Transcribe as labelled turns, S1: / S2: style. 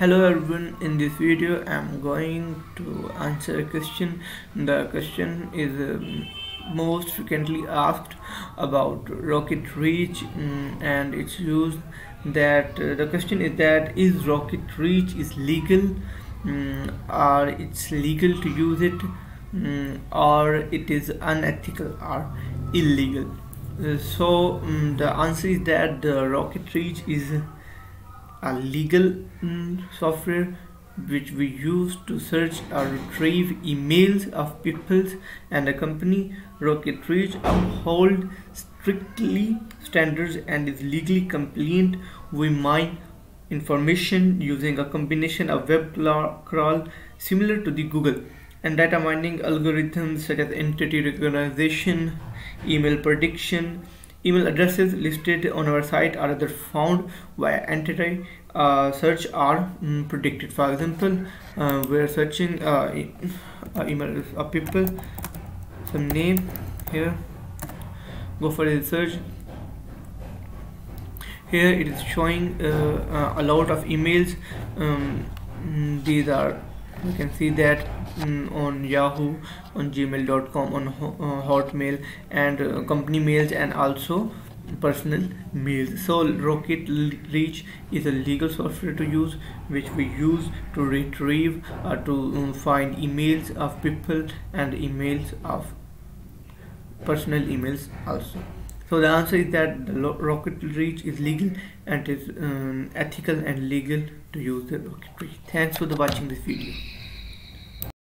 S1: hello everyone in this video i'm going to answer a question. The question is um, most frequently asked about RocketReach um, and its use that uh, the question is that is RocketReach is legal? Um, or it's legal to use it? Or it is unethical or illegal? Uh, so the answer is that the RocketReach is a legal um, software which we use to search or retrieve emails of people and a company. RocketReach uphold strictly standards and is legally compliant with mine information using a combination of web crawl similar to the google and data mining algorithms such as entity recognition, email prediction, email addresses listed on our site are either found via entity uh, search or mm, predicted. For example, uh, we're searching uh, uh email of people, some name here, go for the search. Here it is showing uh, uh, a lot of emails. Um, mm, these are you can see that mm, on yahoo on gmail.com on uh, hotmail and uh, company mails and also personal mails. So rocket reach is a legal software to use which we use to retrieve or to um, find emails of people and emails of personal emails also so the answer is that the RocketReach is legal and is um, ethical and legal to use the rocket reach. Thanks for the watching this video